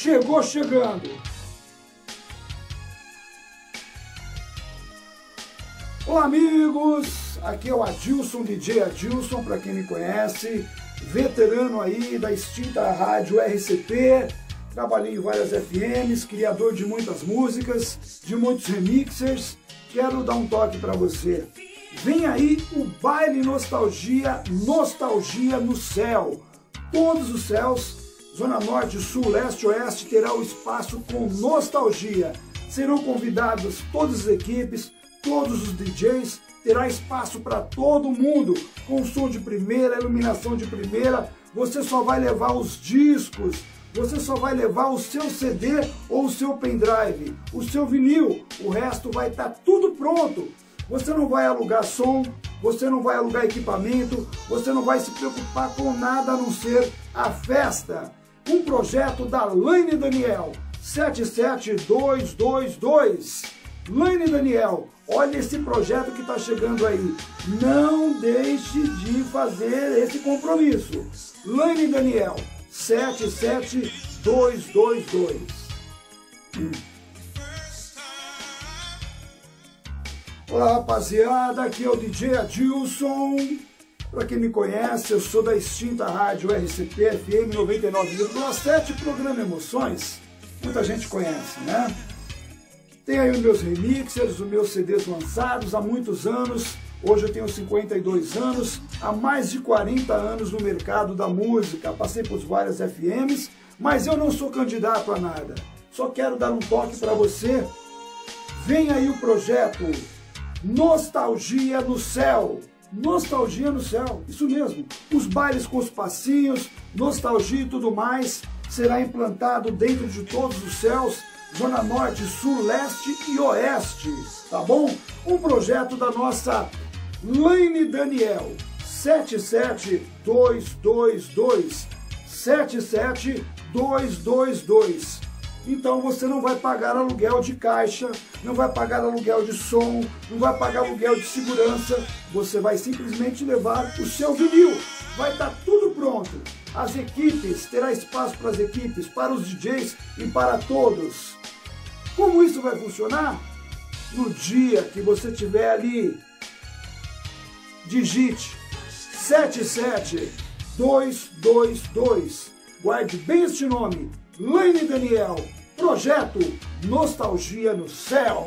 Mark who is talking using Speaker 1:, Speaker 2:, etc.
Speaker 1: chegou chegando. Olá amigos, aqui é o Adilson, DJ Adilson, para quem me conhece, veterano aí da extinta rádio RCP, trabalhei em várias FMs, criador de muitas músicas, de muitos remixers, quero dar um toque para você. Vem aí o baile nostalgia, nostalgia no céu. Todos os céus, Zona Norte, Sul, Leste, Oeste, terá o espaço com nostalgia. Serão convidados todas as equipes, todos os DJs, terá espaço para todo mundo, com som de primeira, iluminação de primeira. Você só vai levar os discos, você só vai levar o seu CD ou o seu pendrive, o seu vinil. O resto vai estar tá tudo pronto. Você não vai alugar som, você não vai alugar equipamento, você não vai se preocupar com nada a não ser a festa. Um projeto da Laine Daniel, 77222. Laine Daniel, olha esse projeto que está chegando aí. Não deixe de fazer esse compromisso. Laine Daniel, 77222. Hum. Olá rapaziada, aqui é o DJ Adilson. Para quem me conhece, eu sou da extinta rádio RCP FM 99,7, programa Emoções. Muita gente conhece, né? Tem aí os meus remixers, os meus CDs lançados há muitos anos. Hoje eu tenho 52 anos, há mais de 40 anos no mercado da música. Passei por várias FMs, mas eu não sou candidato a nada. Só quero dar um toque para você. Vem aí o projeto Nostalgia no Céu. Nostalgia no Céu, isso mesmo. Os bailes com os passinhos, nostalgia e tudo mais será implantado dentro de todos os céus, Zona Norte, Sul, Leste e Oeste, tá bom? Um projeto da nossa Laine Daniel, 77222, 77222. Então você não vai pagar aluguel de caixa, não vai pagar aluguel de som, não vai pagar aluguel de segurança, você vai simplesmente levar o seu vinil. Vai estar tá tudo pronto. As equipes, terá espaço para as equipes, para os DJs e para todos. Como isso vai funcionar? No dia que você tiver ali, digite 77222. Guarde bem este nome, Laine Daniel, projeto Nostalgia no Céu.